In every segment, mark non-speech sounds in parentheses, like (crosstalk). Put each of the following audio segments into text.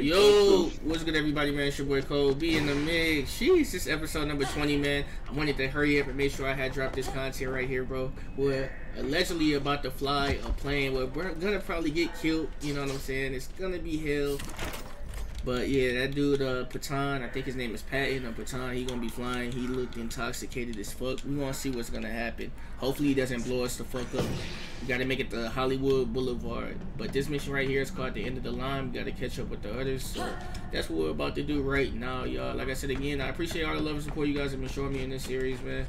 Yo, what's good, everybody, man? It's your boy Cole B in the mix. Jeez, this episode number 20, man. I wanted to hurry up and make sure I had dropped this content right here, bro. We're allegedly about to fly a plane. We're gonna probably get killed, you know what I'm saying? It's gonna be hell. But yeah, that dude, uh, Patan, I think his name is Patton or Patan, he gonna be flying. He looked intoxicated as fuck. We gonna see what's gonna happen. Hopefully he doesn't blow us the fuck up. We gotta make it to Hollywood Boulevard. But this mission right here is called the end of the line. We gotta catch up with the others. So that's what we're about to do right now, y'all. Like I said again, I appreciate all the love and support you guys have been showing me in this series, man.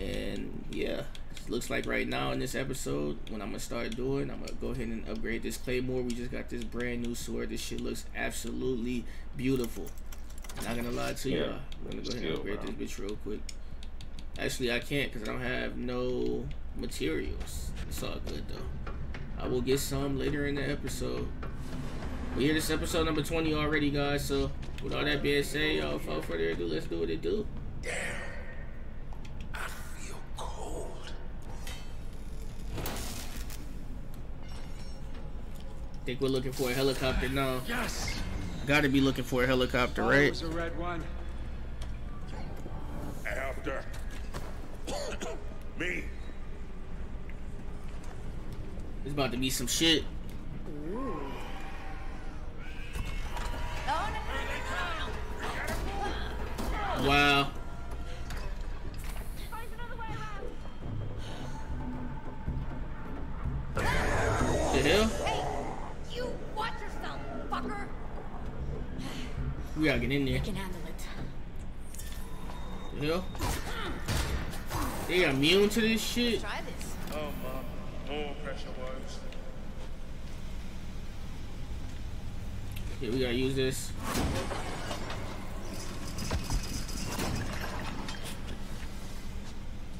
And yeah, looks like right now in this episode, when I'm gonna start doing, I'm gonna go ahead and upgrade this claymore. We just got this brand new sword. This shit looks absolutely beautiful. I'm not gonna lie to y'all. I'm gonna go ahead and upgrade this bitch real quick. Actually, I can't because I don't have no materials. It's all good though. I will get some later in the episode. We hear this episode number 20 already, guys. So with all that being said, y'all, without further ado, let's do what it do. Damn. Think we're looking for a helicopter now. Yes. Gotta be looking for a helicopter, right? was a red one. After me. It's about to be some shit. Ooh. Wow. We gotta get in there. I can handle it. The hell? They immune to this shit? Try this. Oh, mom. More pressure wounds. Yeah, we gotta use this.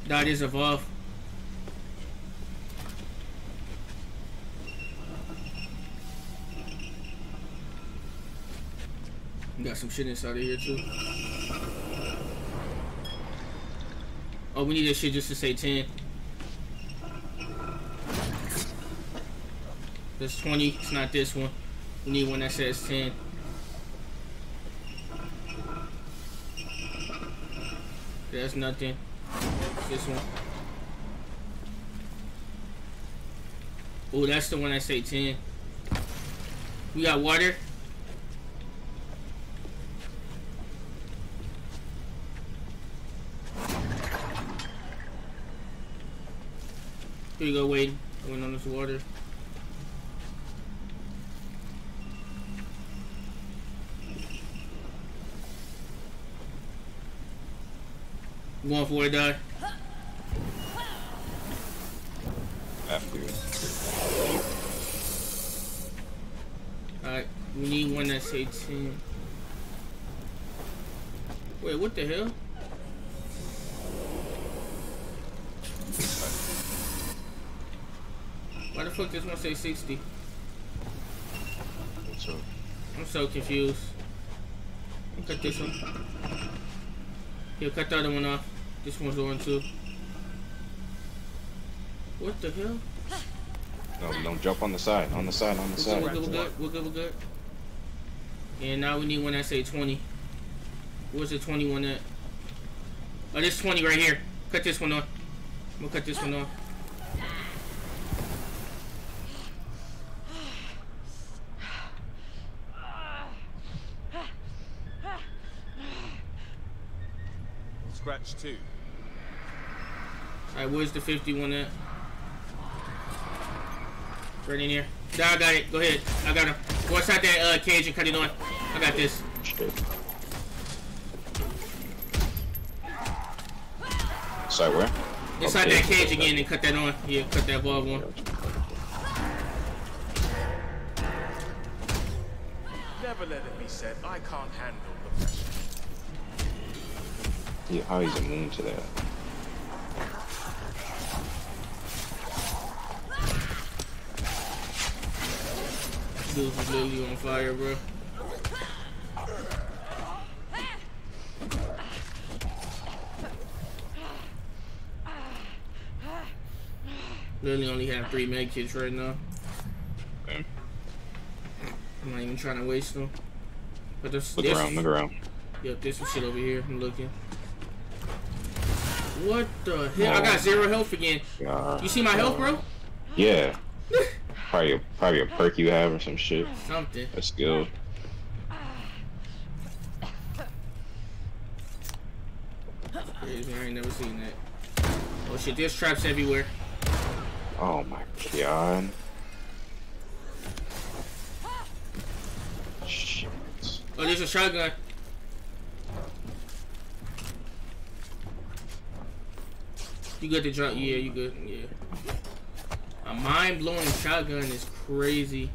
That is evolve. got some shit inside of here too. Oh, we need this shit just to say 10. That's 20. It's not this one. We need one that says 10. That's nothing. This one. Oh, that's the one that say 10. We got water. Here you go, Wade. I Going on this water. Going for it, die. After. you. Alright, we need one that's 18. Wait, what the hell? Why the fuck this one say 60? What's up? I'm so confused. Cut this one. Here, cut the other one off. This one's on too. What the hell? No, don't jump on the side. On the side, on the We're side. good, we're good, we're good, we're good. And now we need one that say 20. Where's the 21 at? Oh, this 20 right here. Cut this one off. We'll cut this one off. Scratch two. Alright, where's the 51 at? Right in here. Nah, I got it. Go ahead. I got him. Go inside that uh, cage and cut it on. I got this. Straight. Side where? Inside Okay. that cage again and cut that on. Yeah, cut that valve on. Never let it be said I can't handle Yeah, how he's immune to that? Dude was literally on fire, bro. Literally only have three med kits right now. Okay. I'm not even trying to waste them. But there's, Look there's, around, look around. Yep, there's some shit over here. I'm looking. What the hell? I got oh zero health again. God. You see my health, bro? Yeah. (laughs) Probably a, probably a perk you have or some shit. Something. Skill. Crazy, I ain't never seen that. Oh shit, there's traps everywhere. Oh my god. Shit. Oh, there's a shotgun. You good to drop? Yeah, you good. Yeah. A mind blowing shotgun is crazy.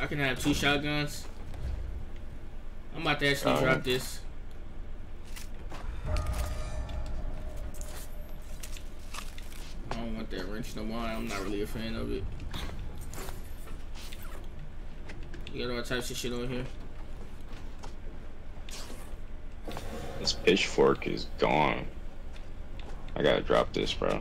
I can have two shotguns. I'm about to actually drop this. I don't want that wrench no more. I'm not really a fan of it. You got all types of shit on here. This pitchfork is gone. I gotta drop this, bro.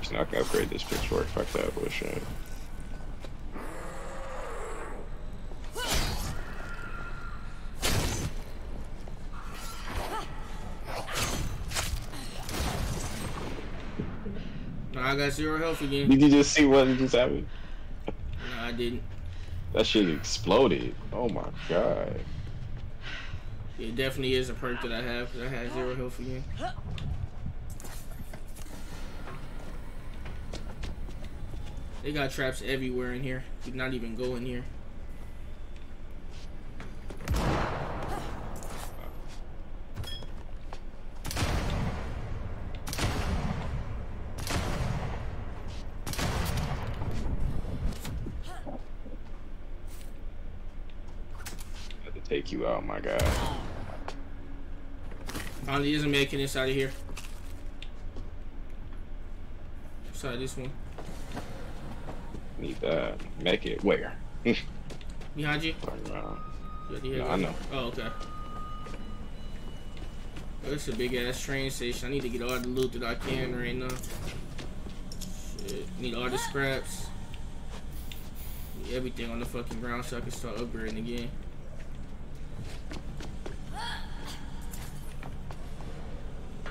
Just not gonna upgrade this pitchfork. Fuck that bullshit. I got zero health again. Did you just see what just happened? I didn't. That shit exploded. Oh my god. It definitely is a perk that I have because I had zero health again. They got traps everywhere in here. You not even go in here. Had to take you out, my god. Finally isn't making this out of here. Sorry, this one. Need that. Make it where? (laughs) Behind you? Around. You No. I know. Oh, okay. Oh, it's a big ass train station. I need to get all the loot that I can right now. Shit. Need all the scraps. Need everything on the fucking ground so I can start upgrading again.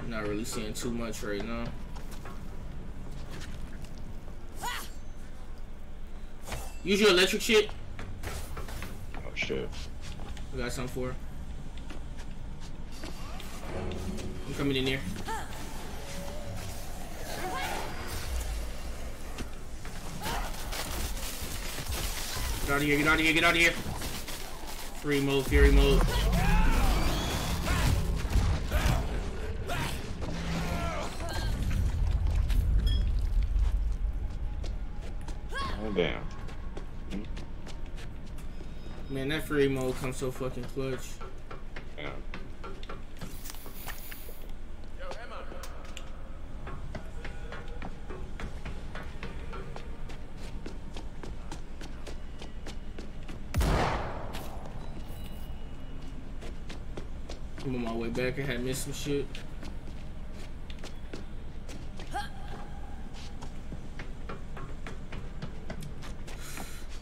Not really seeing too much right now. Use your electric shit. Oh shit. I got something for. I'm coming in here. Get out of here, get out of here, get out of here. Free mode, fury mode. Oh damn. Man, that free mode comes so fucking clutch. Back. I had missed some shit.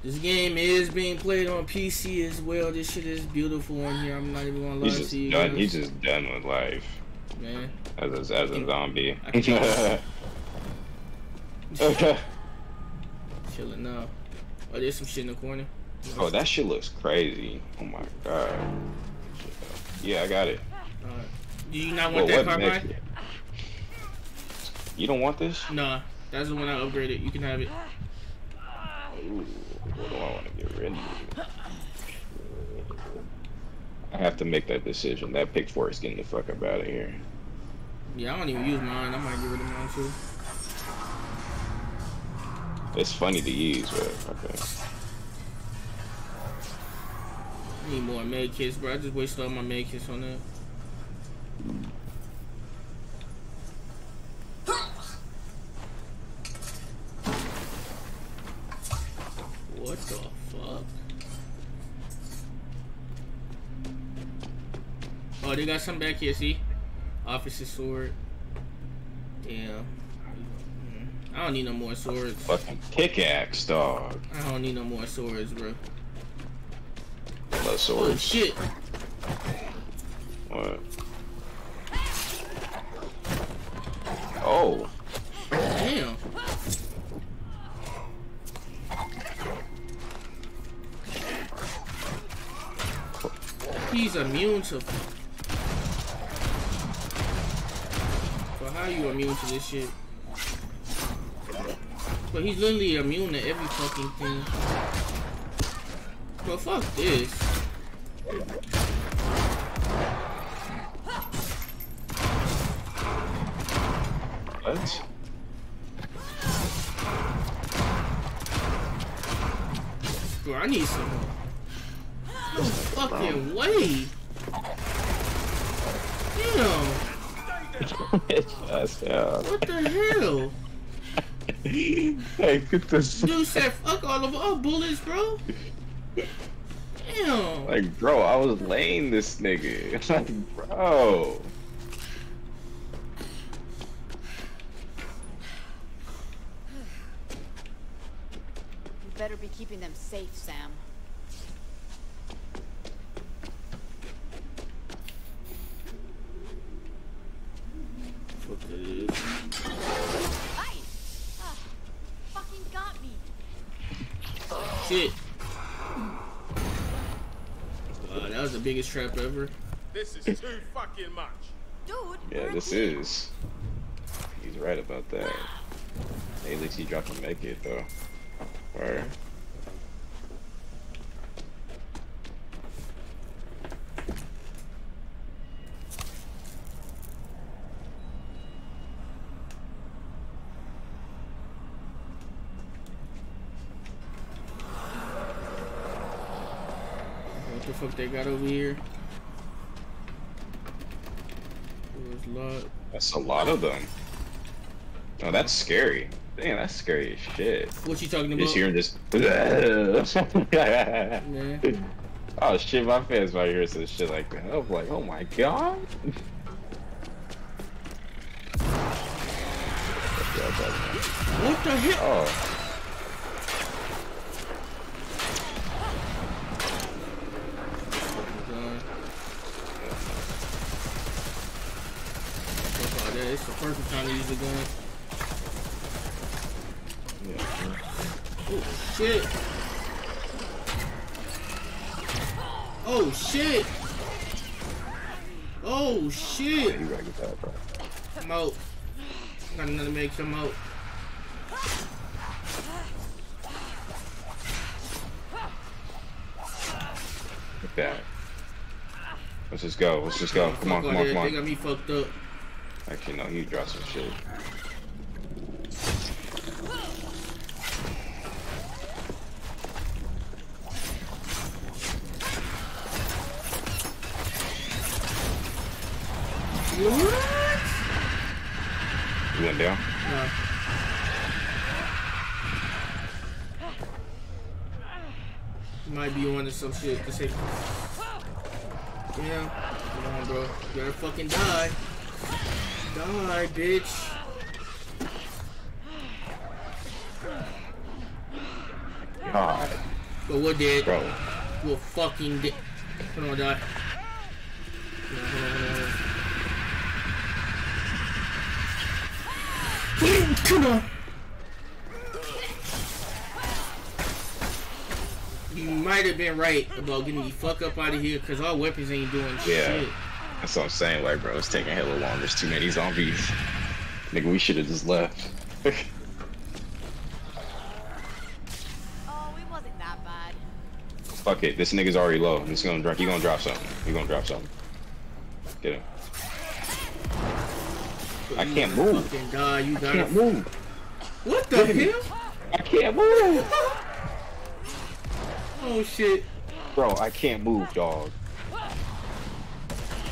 This game is being played on PC as well. This shit is beautiful on here. I'm not even gonna lie to you. done. He's just done with life man. as a, as a zombie. (laughs) (laughs) Chilling now. Oh, there's some shit in the corner. oh, that shit looks crazy. Oh my god. Yeah, I got it. You not Well, want that carbine? You don't want this? Nah, that's the one I upgraded. You can have it. Ooh, what do I want to get rid of? I have to make that decision. That pitchfork is getting the fuck up out of here. Yeah, I don't even use mine. I might get rid of mine too. It's funny to use, but okay. I need more med kits, bro. I just wasted all my med kits on that. What the fuck? Oh, they got some back here. See, officer sword. Damn. I don't need no more swords. Fucking pickaxe, dog. I don't need no more swords, bro. I love Oh shit! What? Immune to. But how you immune to this shit? But he's literally immune to every fucking thing. But fuck this. what? Bro, I need some. No fucking way. Damn. That's, yeah. What the hell? (laughs) hey, get this. Dude said fuck all of our bullets, bro. Damn. Like, bro, I was laying this nigga. (laughs) Like, bro. You better be keeping them safe, Sam. Fuck this. Hi! Ah, fucking got me. Shit. Wow, that was the biggest trap ever. This is too fucking much. Dude, Yeah, this team. is. He's right about that. Hey, at least he dropped a make it though. Or What the fuck they got over here? That's a lot of them. Oh, that's scary. Damn, that's scary as shit. What you talking about? Just hearing this. (laughs) Oh shit, my fans might hear some shit like that. I'm like, oh my god. What the hell? Oh, Gun. Fuck all that. It's the perfect time to use the gun. yeah. Oh shit. Oh shit. Oh Yeah, shit. you gotta get that, bro. I'm out. Got another make some out. Get that. Let's just go. Let's just go. Come on, come on, come They got on. me fucked up. Actually, no, he dropped some shit. What? You went down? Nah. Might be on to some shit to say. Yeah. Come on, bro. You gotta fucking die. Die, bitch. God, But what did? bro. Will fucking di- Come on, die. Hold on. Come on. You might have been right about getting the fuck up out of here because our weapons ain't doing Yeah. shit. That's what I'm saying. Like, bro, it's taking hella long. There's too many zombies. Nigga, we should have just left. (laughs) Oh, it wasn't that bad. Fuck it. This nigga's already low. He's gonna drop. He gonna drop something. He gonna drop something. Get him. I can't gotta move. Fucking die. You I gotta. can't move. What the Look at me. hell? I can't move. (laughs) Oh shit. Bro, I can't move, dog.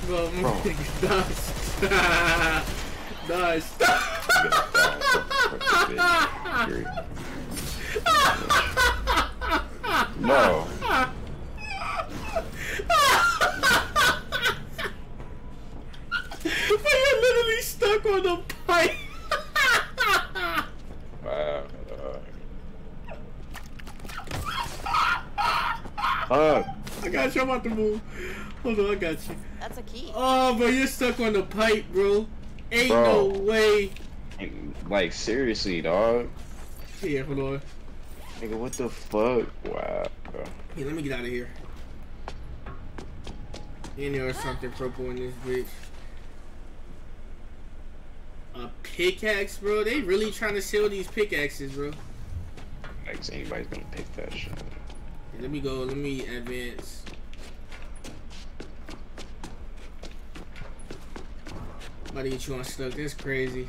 Bro, Bro. nice. nice. I'm gonna die. Fuck this bitch. Period. No. stuck on the pipe. Wow. Fuck. I got you. I'm about to move. Hold on, I got you. That's a key. Oh, bro, you're stuck on the pipe, bro. Ain't Bro. no way. Like seriously, dog. Here, hold on. Nigga, what the fuck? Wow. Here, let me get out of here. In there was something purple in this bitch. A pickaxe, bro? They really trying to sell these pickaxes, bro. Like anybody's gonna pick that shit. Here, let me go. Let me advance. About to get you unstuck. That's crazy.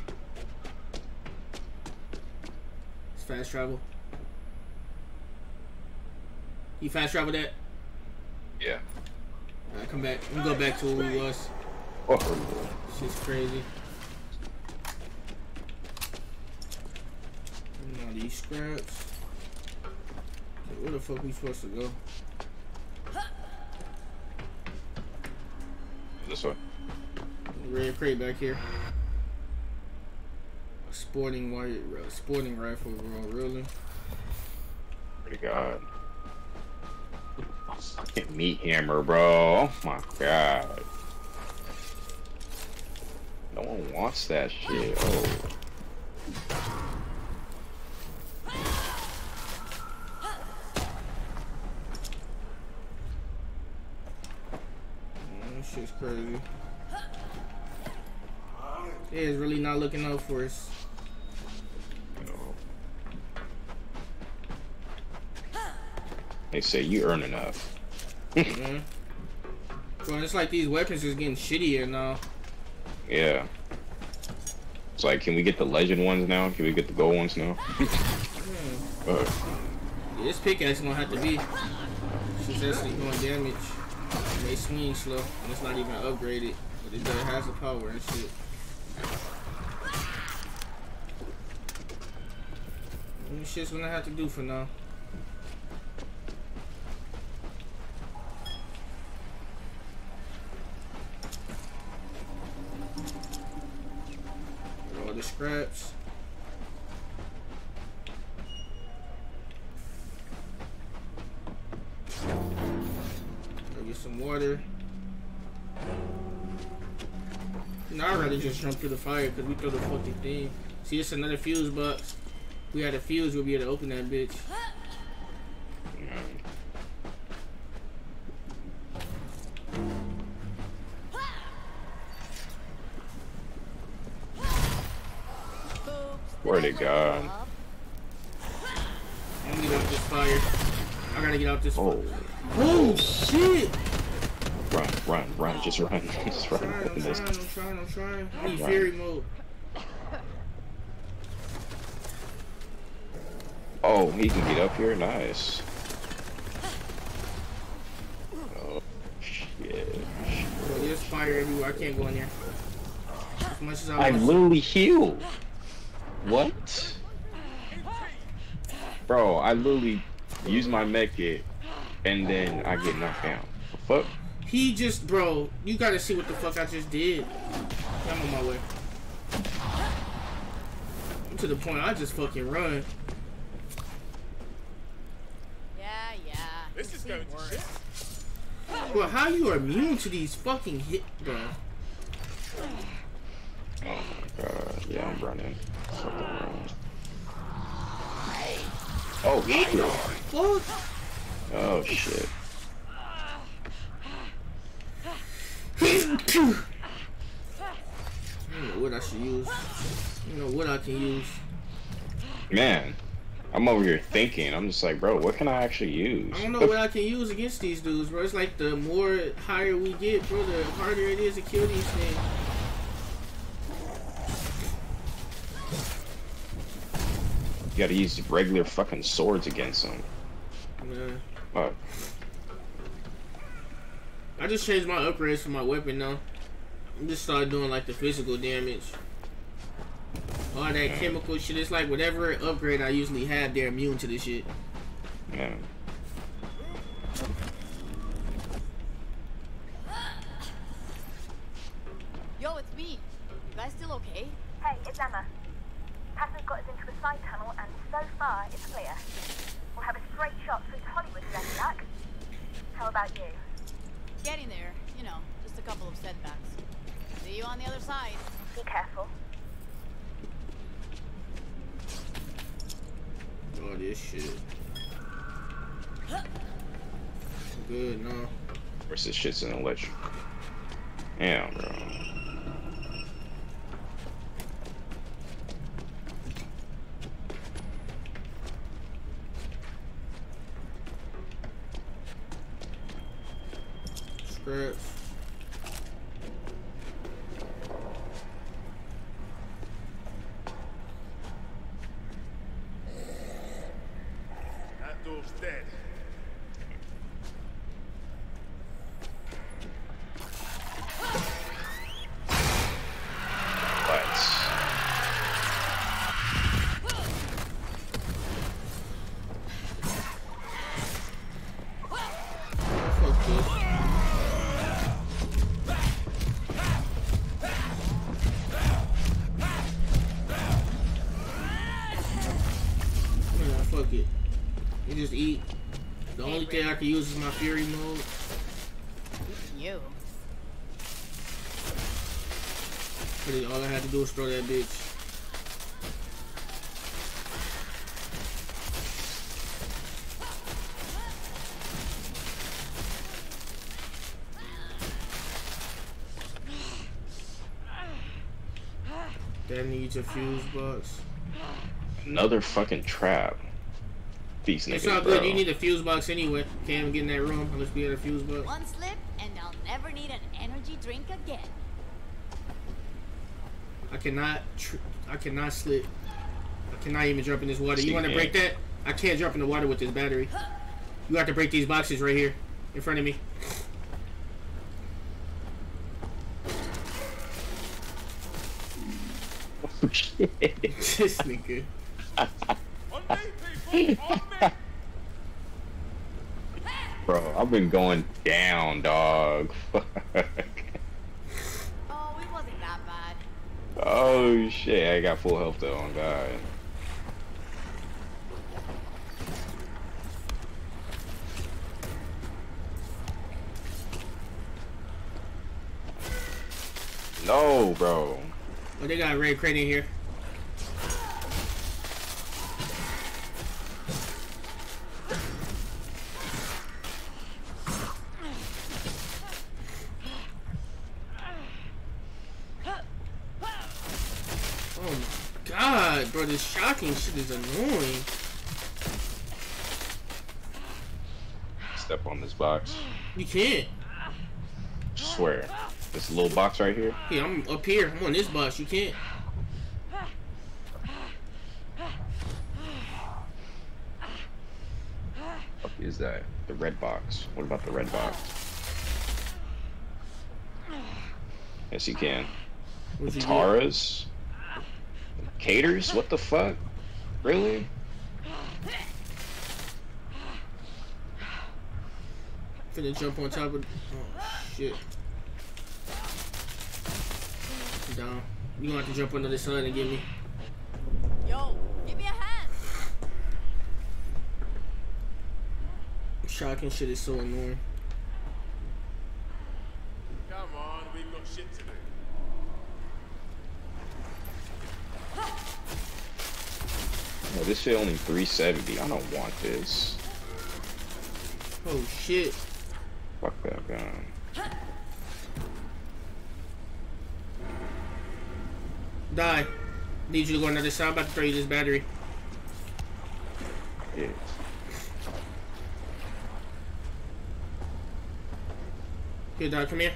It's fast travel. You fast travel that? Yeah. Alright, come back. We go back to where we was. Oh. Shit's crazy. Now these scraps. Where the fuck we supposed to go? This way. Red crate back here. A sporting white, sporting rifle, bro. Really? Pretty god. Fucking meat hammer, bro. Oh my god. No one wants that shit. Oh. Looking out for us. They say you earn enough. man. Bro, it's like these weapons is getting shittier now. Yeah. It's like, can we get the legend ones now? Can we get the gold ones now? Hmm. Uh, Yeah, this pickaxe gonna have to be. Actually doing damage. They swing slow, and it's not even upgraded, but it does has the power and shit. This shit's gonna have to do for now. All the scraps. Get some water. No, I'd rather just jump through the fire because we throw the fucking thing. See, it's another fuse box. We had a fuse, we'll be able to open that bitch. yeah. Where'd it go? I'm gonna get out this fire. I gotta get out this Oh, fire. Oh, shit! run, run, run, just run, (laughs) just run. I'm trying, I'm trying, I'm trying. I need fury mode. Oh, he can get up here, nice. Oh, shit. Bro, there's fire everywhere. I can't go in there. As much as I I literally healed. What? Bro, I literally use my med kit and then I get knocked down. The fuck? He just, bro, you gotta see what the fuck I just did. I'm on my way. I'm to the point I just fucking run. Yeah, yeah. This is going to shit. Bro, how you are immune to these fucking hit, bro? Oh my god. Yeah, I'm running. Fucking run. Oh shit. Fuck. Oh shit. (coughs) I don't know what I should use. I don't know what I can use. Man, I'm over here thinking. I'm just like, bro, what can I actually use? I don't know what I can use against these dudes, bro. It's like the more higher we get, bro, the harder it is to kill these things. You gotta use regular fucking swords against them. Man. Fuck. I just changed my upgrades for my weapon now. I'm just started doing like the physical damage. All that chemical shit. It's like whatever upgrade I usually have, they're immune to this shit. Yeah. (gasps) Yo, it's me. You guys still okay? Hey, it's Emma. Hassan's got us into a side tunnel, and so far, it's clear. We'll have a straight shot through to Hollywood with any luck. How about you? Getting there, you know, just a couple of setbacks. See you on the other side. Be careful. Oh, this shit. Good, no. This shit's in electric? Damn, bro. But all I had to do was throw that bitch. That needs a fuse box. Another fucking trap. These It's niggas, all bro. good. You need a fuse box anyway. Can't even get in that room unless we had a fuse box. One slip, and I'll never need an energy drink again. I cannot. Tr- I cannot slip. I cannot even jump in this water. You want to break that? I can't jump in the water with this battery. You have to break these boxes right here in front of me. Oh, (laughs) Shit. this nigga. On me, people! On me! Bro, I've been going down, dog. (laughs) Fuck. Oh, it wasn't that bad. Oh shit, I got full health though. On God. No, bro. Oh, they got a red crate in here. Oh my god, bro, this shocking shit is annoying. Step on this box. You can't. Swear. This little box right here. Yeah, I'm up here. I'm on this box. You can't. What is that? The red box. What about the red box? Yes, you can. Get? Taras? Caters? What the fuck? Really? Finna jump on top of. Oh shit. Down. You gonna have to jump under the sun and get me. Yo, give me a hand. Shocking shit is so annoying. Come on, we've got shit to do. No, this shit only 370. I don't want this. Oh shit. Fuck that gun. Die. Need you to go another side. I'm about to throw you this battery. Yeah. Here, dog, come here.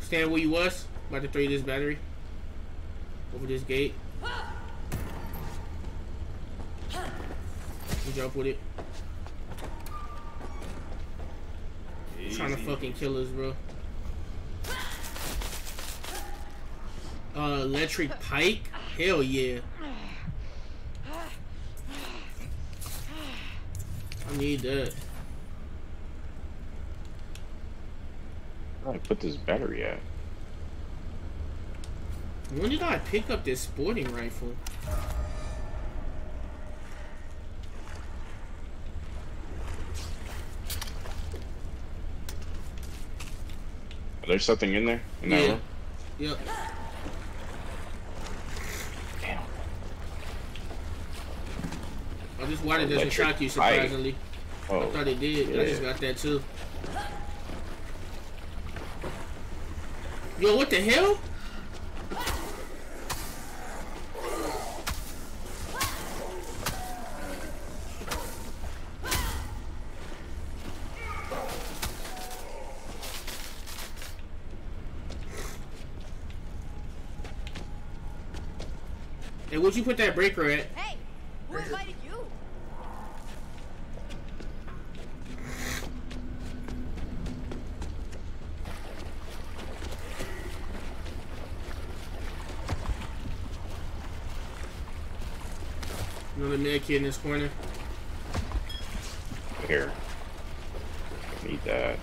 Stand where you was. About to throw you this battery. Over this gate. Jump with it. Trying to fucking kill us, bro. Uh, electric pike? Hell yeah. I need that. I put this battery at? When did I pick up this sporting rifle? There's something in there? In that Yeah. room? Yep. Damn. Oh, this water doesn't shock you, surprisingly. I Oh. thought it did. I just got that too. Yo, what the hell? Where'd you put that breaker at? Hey, who invited you? Another med kit in this corner. Here. Need that.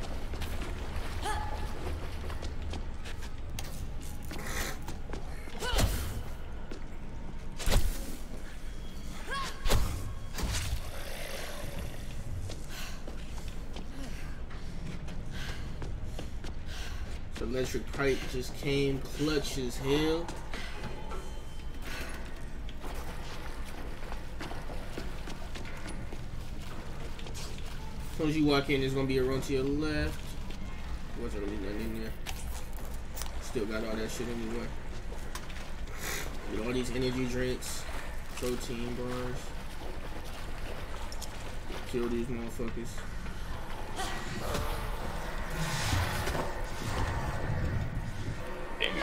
Electric pike just came clutch as hell. As soon as you walk in, there's gonna be a room to your left. Wasn't nothing in there. Still got all that shit anyway. With all these energy drinks, protein bars. Kill these motherfuckers.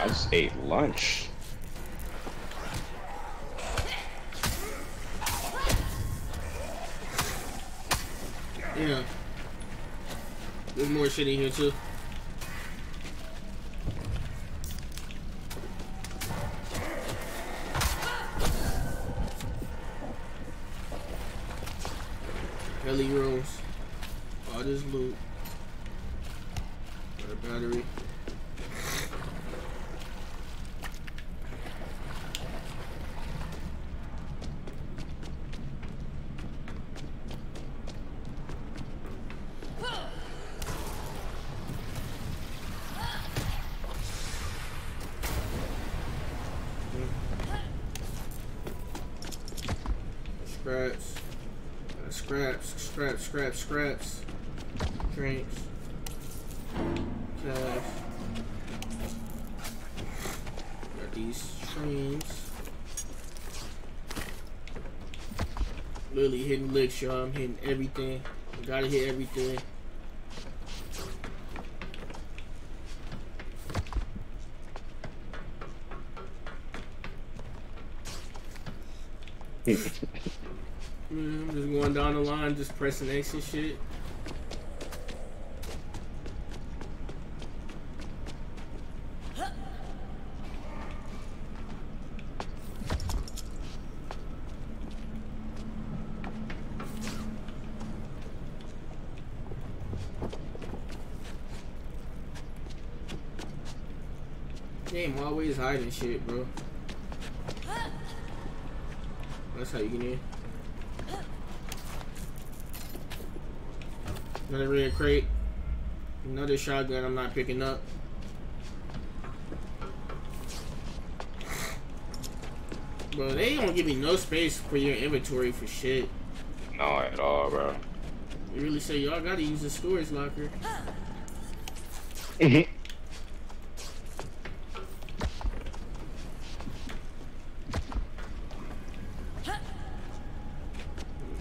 I just ate lunch. Yeah. There's more shit in here too. Scraps, scraps, scraps, scraps. Drinks. Cash. Got these streams. Literally hitting licks, y'all. I'm hitting everything. I Gotta hit everything. (laughs) Down the line, just pressing X and shit. Damn, always hiding shit, bro. That's how you get in. Another red crate. Another shotgun I'm not picking up. Bro, they don't give me no space for your inventory for shit. No, at all, bro. You really say y'all gotta use the storage locker. (laughs)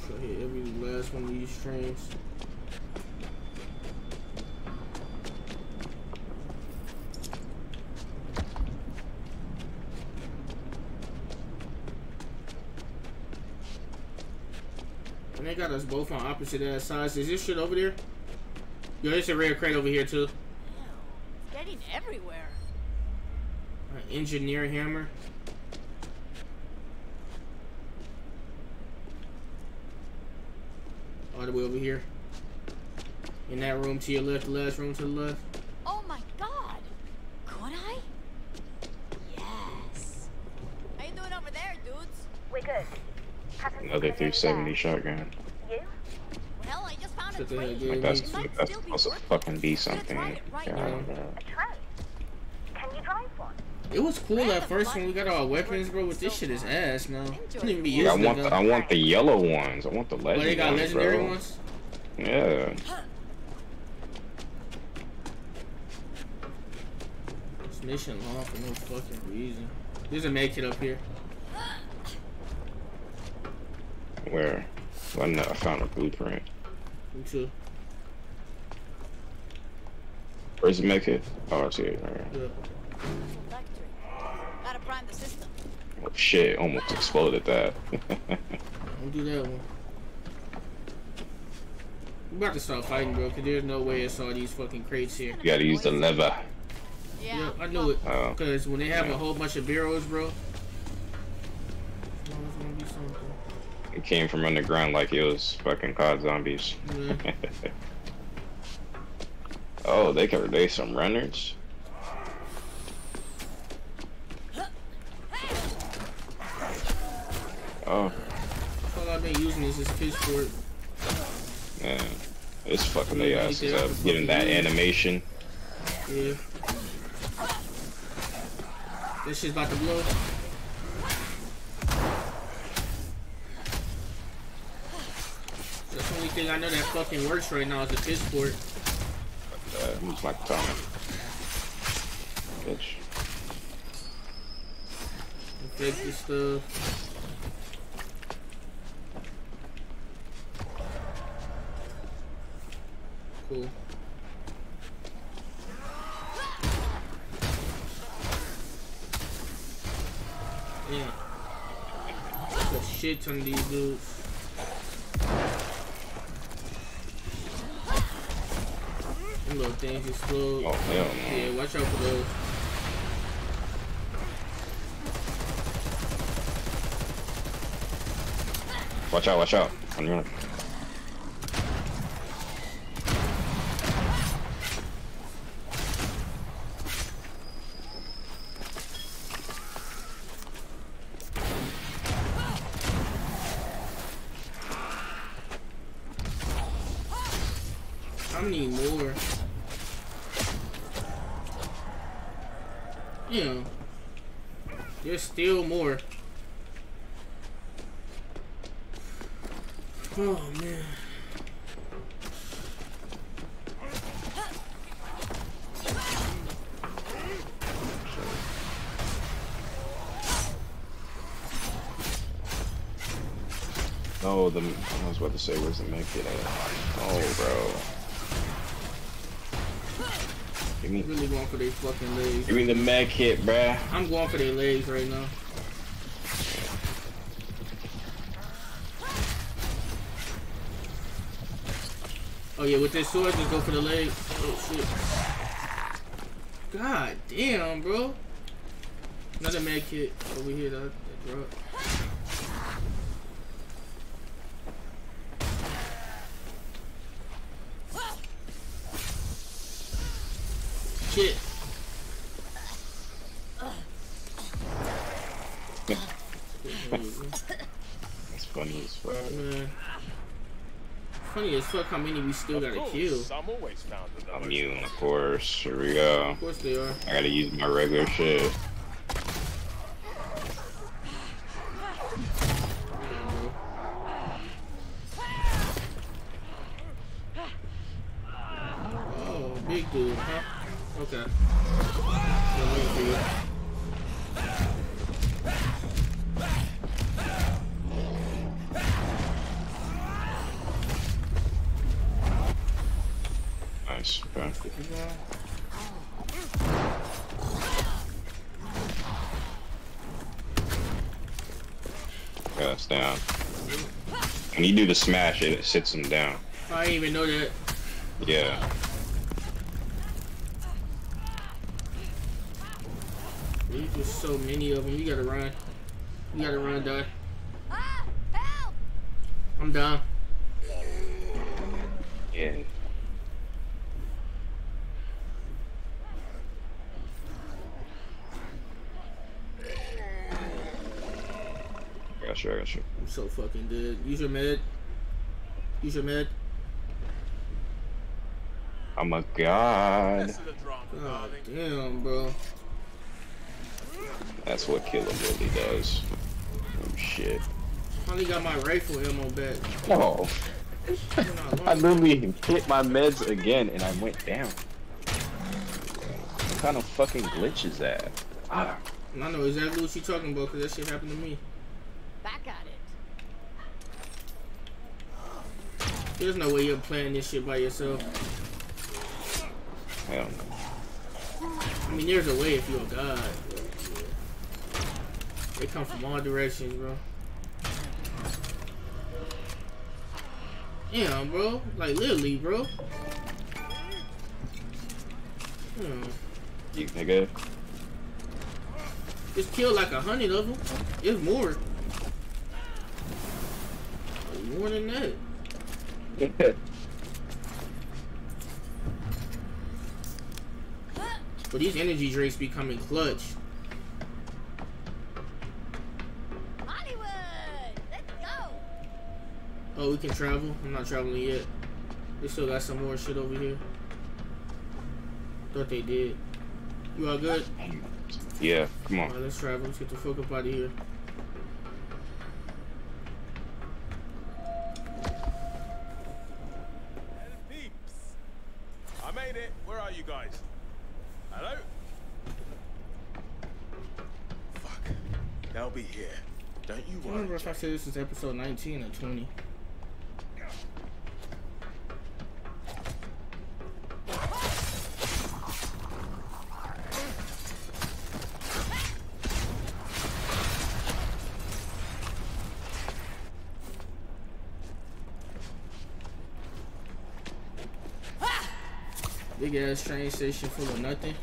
So hit every last one of these trains. Got us both on opposite ass sides. Is this shit over there? Yo, there's a rare crate over here too. Ew, it's getting everywhere. An engineer hammer. All the way over here. In that room to your left, the last room to the left. Oh my god. Could I? Yes. Good. you doing over got any 370 there. shotgun. You? Well, I just found a Shut the hell, trade. dude. Like that's It that's supposed to fucking be something. it right God, now. bro. A train? Can you drive one? It was cool at first when we got our weapons, bro, but this shit is ass now. I don't even be Yeah, I want the the. I want the yellow ones. I want the Oh, legendary they got ones, legendary bro. ones? Yeah. This mission long for no fucking reason. There's a med kit up here. Where? Well, no, I found a blueprint. Me too. Where's the med kit? Oh, I see it. Yeah. Gotta prime the system. Oh, shit, almost exploded that. Don't do that one. We about to start fighting, bro, because there's no way it's all these fucking crates here. you gotta use the lever. Yeah. Yeah, I knew it. Oh. Because when they have a whole bunch of barrels, bro. it's always gonna be something. It came from underground like it was fucking COD zombies. Yeah. oh, they could they some runners. Oh, All I've been using is this pitchfork. man. It's fucking their asses up. Getting that animation. Yeah. This shit's about to blow. Thing I know that fucking works right now is the pitchfork. Uh, who's my tongue? Bitch. Infected stuff. Cool. Yeah. A shit ton of these dudes. Little things explode. Oh hell no. Yeah, watch out for those. Watch out! Watch out! On your I need more. Yeah. There's still more. Oh man. No, the I was about to say, where's the med kit at? Oh, bro. Give me, I'm really going for their fucking legs. give me the med kit, bruh. I'm going for their legs right now. Oh yeah, with this sword, just go for the legs. Oh shit. God damn, bro. Another med kit over here that, that dropped. Shit. That's funny as fuck. Man. Funny as fuck how many we still Of gotta course, kill. I'm always found another. Immune, of course. Here we go. Of course they are. I gotta use my regular shit. When you do the smash, it, it sits them down. I didn't even know that. Yeah. There's just so many of them. You gotta run. You gotta run, die. Ah! I'm down. Yeah. got you. I got you. I'm so fucking dead. Use your med. Use your med. I'm a god. Less of the drama, God damn, bro. That's what Killer really does. Oh shit. Finally got my rifle ammo back. Oh, (laughs) I literally hit my meds again and I went down. What kind of fucking glitch is that? Ah, I know exactly what you're talking about because that shit happened to me. Back at it. There's no way you're playing this shit by yourself. hell no. I mean, there's a way if you're a god. They come from all directions, bro. Yeah, bro. Like, literally, bro. Hmm. You nigga. Just killed like a hundred of them. It's more. More than that. But these energy drinks be coming clutch. Hollywood! Let's go! Oh, we can travel? I'm not traveling yet. They still got some more shit over here. Thought they did. You all good? Yeah, come on. Alright, let's travel. Let's get the fuck up out of here. Said this is episode 19 or 20. Big ass train station full of nothing.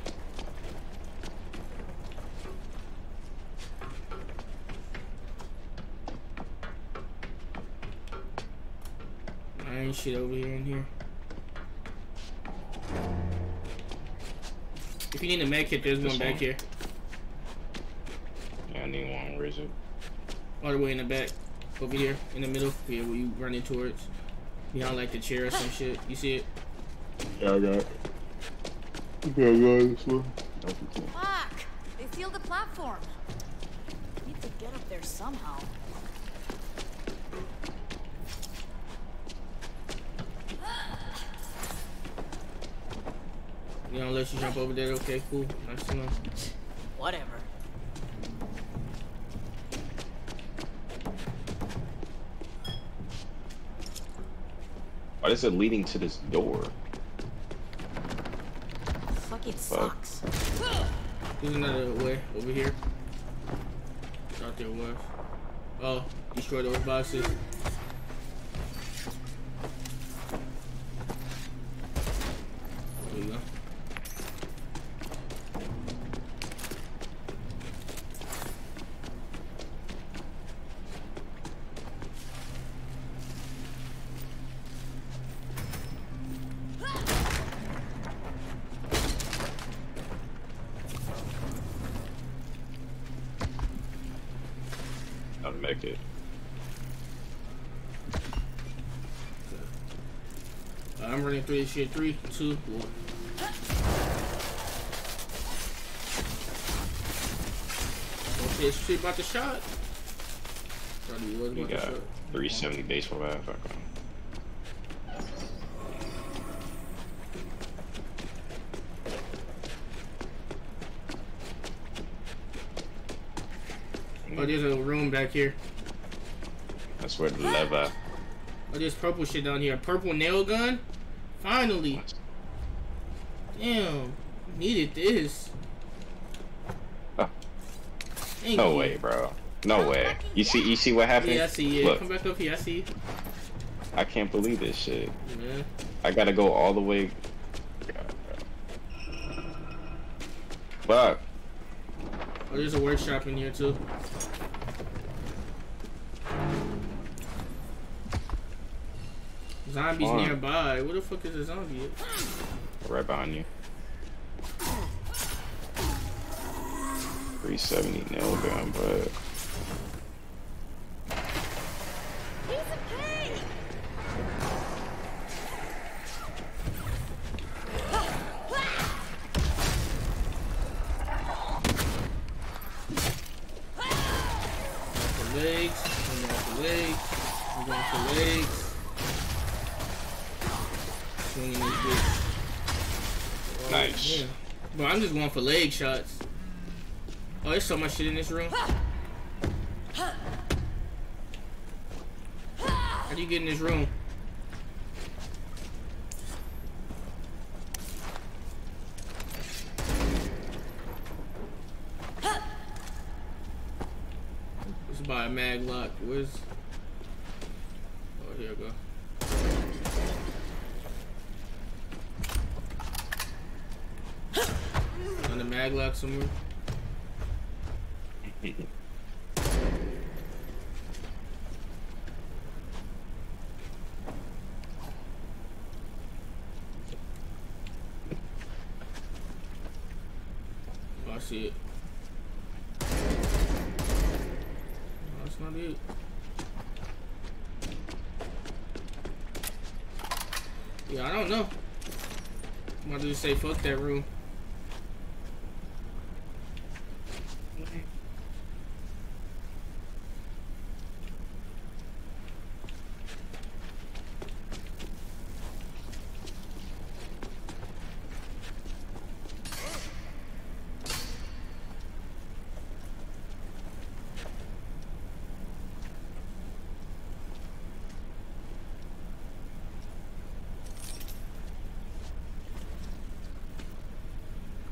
I ain't shit over here in here. If you need a med kit, there's This one back one. here. Yeah, I need one. Where is it? All the way in the back. Over here, in the middle. Yeah, where you running towards. Behind like the chair or some shit. You see it? Yeah, I got it. Yeah, I got this one. Fuck! They sealed the platform. Need to get up there somehow. You don't let you jump over there? Okay, cool. Nice to know. Whatever. Why is it leading to this door? Fucking Fuck. sucks. There's another way over here. Thought there was. Oh, destroy those boxes. I'll make it. I'm running through this shit. Three, two, one. Okay, it's shit about the shot. Thought he was about the got shot. 370 baseball bat. Fuck on. Oh, there's a room back here. That's where the lever. Oh, there's purple shit down here. Purple nail gun? Finally. Damn. Needed this. Oh. Thank No you. way, bro. No way. You see, you see what happened? Yeah, I see it. Look, Come back up here. I see. I can't believe this shit. Yeah. I gotta go all the way. Fuck. Oh, there's a workshop in here too. Zombies on. nearby. Where the fuck is a zombie at? Right behind you. 370 nail gun, but going for leg shots. Oh, there's so much shit in this room. How do you get in this room? It's by a mag lock. Where's? Oh, here we go. On lock somewhere. (laughs) Oh, I see it. That's not it. Yeah, I don't know. I'm gonna just say fuck that room.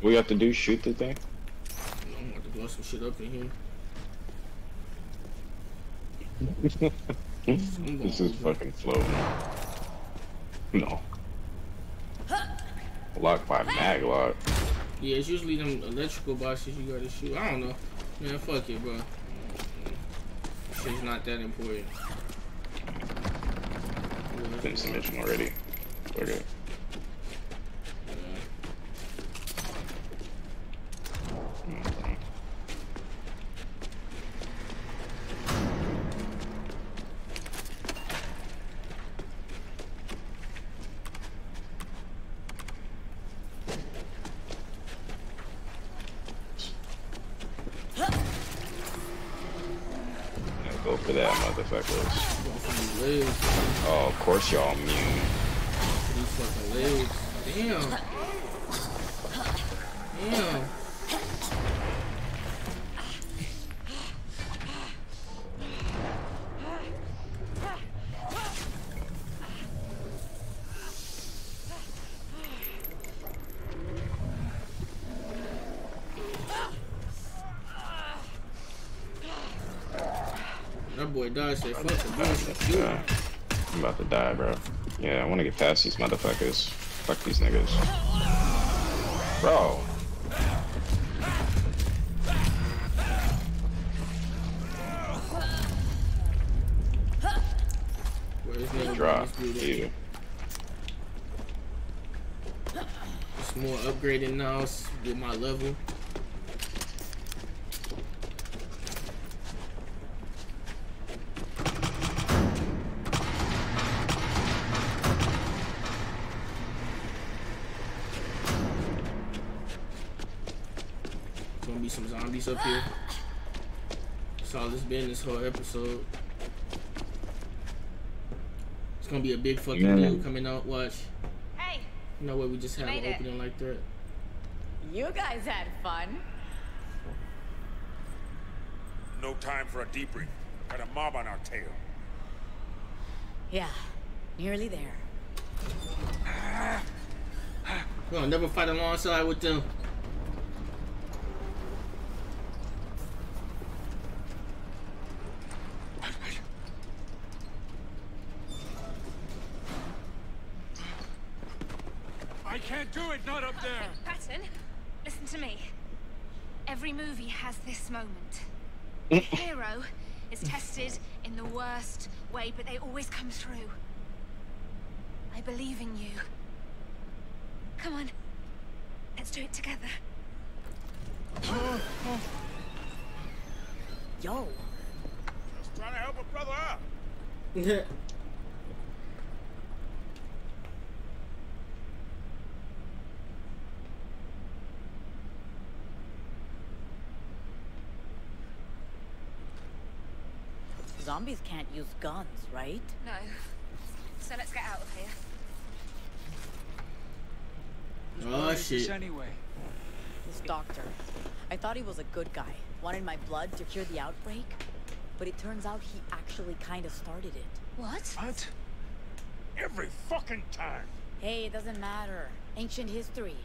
We have to do shoot the thing. I'm about to blow some shit up in here. (laughs) this is fucking floating. No. Locked by maglock. Yeah, it's usually them electrical boxes you gotta shoot. I don't know. Man, fuck it, bro. Shit's not that important. Finished the mission already. Okay. Boy died, said, fuck the. Yeah. I'm about to die, bro. Yeah, I want to get past these motherfuckers. Fuck these niggas. Bro. Drop. this dude? You. It's more upgraded now with my level. This whole episode. It's gonna be a big fucking Man. dude coming out. Watch. Hey, No way we just have Made an it. opening like that. you guys had fun. No time for a debrief. Got a mob on our tail. Yeah, nearly there. We're gonna never fight alongside with them. Can't do it, not up there. Patton, listen to me. Every movie has this moment. The (laughs) hero is tested in the worst way, but they always come through. I believe in you. Come on. Let's do it together. Yo, Just trying to help a brother out. (laughs) zombies can't use guns, right? No. So let's get out of here. Oh shit. Anyway, This doctor. I thought he was a good guy. Wanted my blood to cure the outbreak. But it turns out he actually kind of started it. What? what? Every fucking time. Hey, it doesn't matter. Ancient history.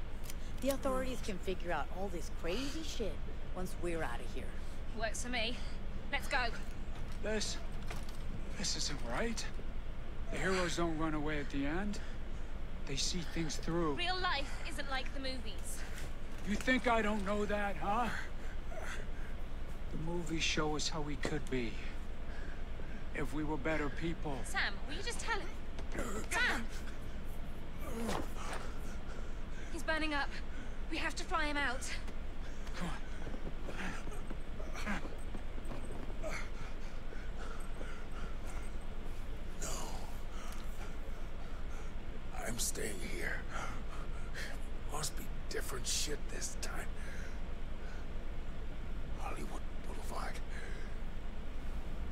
The authorities can figure out all this crazy shit once we're out of here. Works for me. Let's go. This, this isn't right. The heroes don't run away at the end. They see things through. Real life isn't like the movies. You think I don't know that, huh? The movies show us how we could be. If we were better people. Sam, will you just tell him? Sam! He's burning up. We have to fly him out. Come on. Staying here. Must be different shit this time. Hollywood Boulevard.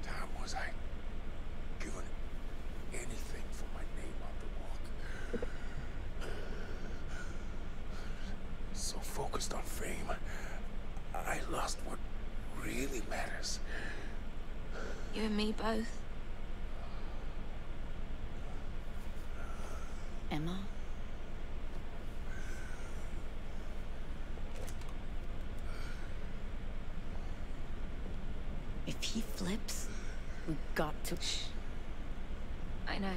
Time was I given anything for my name on the walk. So focused on fame, I lost what really matters. You and me both. Emma? If he flips, we got to. I know.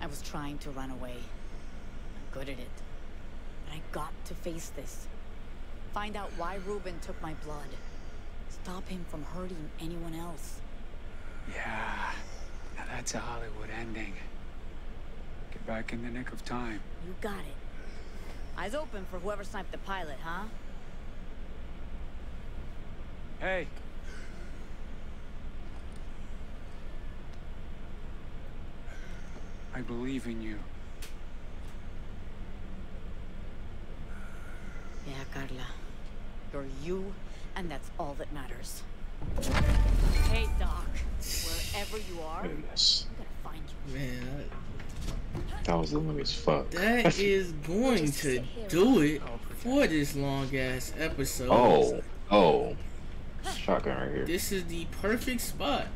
I was trying to run away. I'm good at it. But I got to face this. Find out why Ruben took my blood. Stop him from hurting anyone else. Yeah. Now that's a Hollywood ending. Get back in the nick of time. You got it. Eyes open for whoever sniped the pilot, huh? Hey. I believe in you. Yeah, Carla. You're you, and that's all that matters. Hey, Doc. Wherever you are, I'm gonna find you. Man, That was annoying as fuck. that is going Just to do it for this long ass episode. Oh, oh. Shotgun right here. This is the perfect spot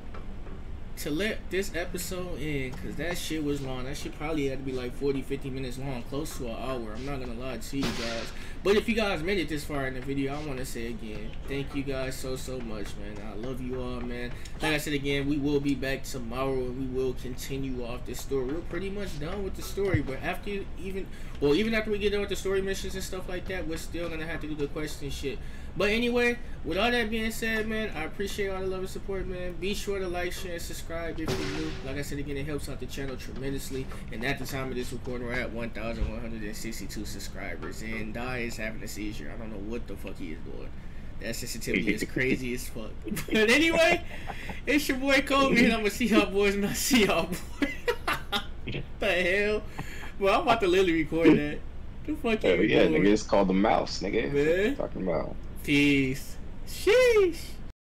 to let this episode end because that shit was long. That shit probably had to be like 40, 50 minutes long, close to an hour. I'm not gonna lie to you guys. But if you guys made it this far in the video, I want to say again, thank you guys so, so much, man. I love you all, man. Like I said again, we will be back tomorrow and we will continue off this story. We're pretty much done with the story, but after even, well, even after we get done with the story missions and stuff like that, we're still gonna have to do the question shit. But anyway, with all that being said, man, I appreciate all the love and support, man. Be sure to like, share, and subscribe if you're new. Like I said again, it helps out the channel tremendously. And at the time of this recording, we're at 1,162 subscribers. And Die is having a seizure. I don't know what the fuck he is doing. That sensitivity is crazy (laughs) as fuck. But anyway, it's your boy Colbe, and I'm gonna see y'all boys when I see y'all boys. (laughs) the hell? Well, I'm about to literally record that. The fuck yeah, doing? nigga, it's called the mouse, nigga. Man. Talking about. Peace. Sheesh.